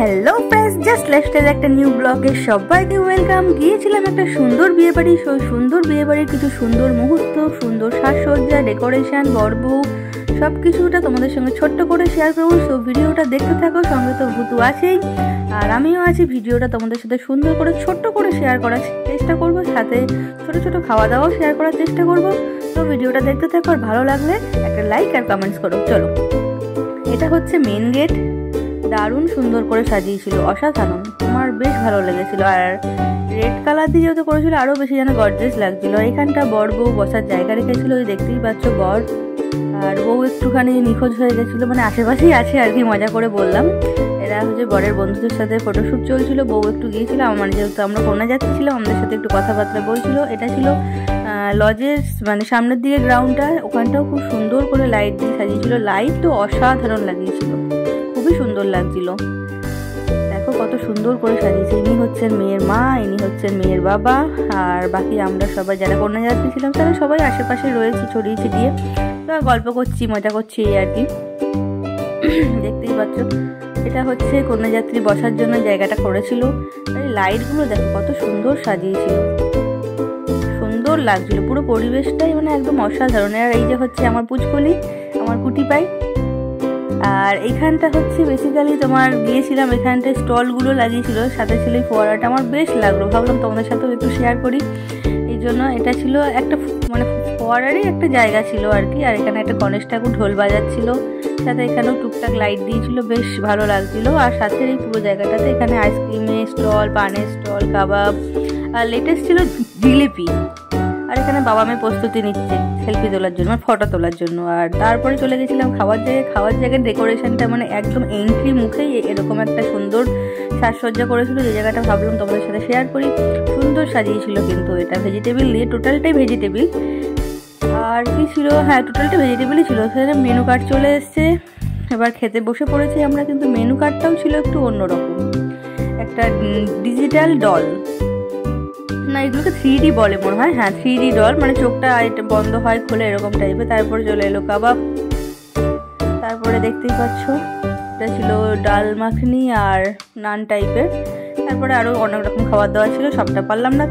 Hello friends just lifestyle একটা new ব্লগে সবাইকে ওয়েলকাম গিয়েছিলাম একটা সুন্দর বিয়ে বাড়ি সেই সুন্দর বিয়ে বাড়ির কিছু সুন্দর মুহূর্ত, সুন্দর সাজসজ্জা ডেকোরেশন বরবউ সব কিছুটা তোমাদের সঙ্গে ছোট্ট করে শেয়ার করব। সো ভিডিওটা দেখতে থাকো, সঙ্গে তো ভুতু আছেই। আর আমিও আছি, ভিডিওটা তোমাদের সাথে সুন্দর করে, ছোট্ট করে শেয়ার করার চেষ্টা করব। সাথে ছোট ছোট খাওয়া দাওয়াও শেয়ার করার চেষ্টা করব। তো ভিডিওটা দেখতে থাকো, আর ভালো লাগলে একটা লাইক আর কমেন্টস করো। চলো। এটা হচ্ছে মেন গেট দারুণ সুন্দর করে সাজিয়েছিল, অসাধারণ। আমার বেশ ভালো লেগেছিল। আর রেড কালার দিয়ে যেহেতু করেছিল আরও বেশি যেন গর্জেস লাগছিল। এখানটা বর বউ বসার জায়গা রেখেছিল, ওই দেখতেই পাচ্ছ বর। আর বউ একটুখানি নিখোঁজ হয়ে গেছিল মানে আশেপাশেই আছে আর কি, মজা করে বললাম। এরা হচ্ছে বরের বন্ধুদের সাথে ফটোশ্যুট চলছিল, বউ একটু গিয়েছিল, আমার যেহেতু আমরা কন্যা যাচ্ছিলাম, আমাদের সাথে একটু কথাবার্তা বলছিল। এটা ছিল লজের মানে সামনের দিকে গ্রাউন্ডটা ওখানটাও খুব সুন্দর করে লাইট দিয়ে সাজিয়েছিল। লাইট তো অসাধারণ লাগিয়েছিল। সুন্দর লাগছিল। দেখো কত সুন্দর করে সাজিয়েছে। ইনি হচ্ছেন মেয়ের মা, ইনি হচ্ছেন মেয়ের বাবা, আর বাকি আমরা সবাই যারা কন্যা যাত্রী ছিলাম, তারা সবাই আশেপাশে রয়েছি ছড়িয়ে ছিটিয়ে। গল্প করছি, মজা করছি এই আর কি। দেখতেই পাচ্ছ, এটা হচ্ছে কন্যাযাত্রী বসার জন্য জায়গাটা করেছিল। লাইটগুলো দেখো কত সুন্দর সাজিয়েছিল। সুন্দর লাগছিল। পুরো পরিবেশটাই মানে একদম অসাধারণ। আর এই যে হচ্ছে আমার পুচকলি, আমার কুটি পাই আর এখানটা হচ্ছে বেসিক্যালি তোমার গিয়েছিলাম, এখানটায় স্টলগুলো লাগিয়েছিল, সাথে ছিল এই ফোয়ারাটা। আমার বেশ লাগল, ভাবলাম তোমাদের সাথেও একটু শেয়ার করি। এই জন্য এটা ছিল একটা মানে ফোয়ারারই একটা জায়গা ছিল আর কি, আর এখানে একটা গণেশ ঠাকুর ঢোল বাজাচ্ছিল, সাথে এখানেও টুকটাক লাইট দিয়েছিল, বেশ ভালো লাগছিল। আর সাথে এই পুরো জায়গাটাতে এখানে আইসক্রিমের স্টল পানের স্টল কাবাব, আর লেটেস্ট ছিল জিলিপি। আর এখানে বাবা মেয়ে প্রস্তুতি নিচ্ছে সেলফি তোলার জন্য ফটো তোলার জন্য। আর তারপরে চলে গেছিলাম খাওয়ার জায়গায়। খাওয়ার জায়গার ডেকোরেশনটা মানে একদম এন্ট্রি মুখেই এরকম একটা সুন্দর সাজসজ্জা করেছিল। যে জায়গাটা ভাবলাম তোমাদের সাথে শেয়ার করি। সুন্দর সাজিয়েছিল কিন্তু এটা। ভেজিটেবিল দিয়ে টোটালটাই ভেজিটেবিল আর কি ছিল? হ্যাঁ টোটালটা ভেজিটেবিলই ছিল। সেখানে মেনু কার্ড চলে এসছে। এবার খেতে বসে পড়েছি আমরা, কিন্তু মেনু কার্ডটাও ছিল একটু অন্যরকম। একটা ডিজিটাল ডল না, এগুলোকে থ্রি বলে মনে হয়। হ্যাঁ থ্রি ডি ডল মানে চোখটা বন্ধ হয়, খুলে এরকম টাইপের তারপরে চলে এলো কাবাব। তারপরে দেখতেই পাচ্ছ, এটা ছিল ডাল মাখনি আর নান টাইপের তারপরে আরও অনেক রকম খাবার দাওয়া ছিল, সবটা পারলাম না।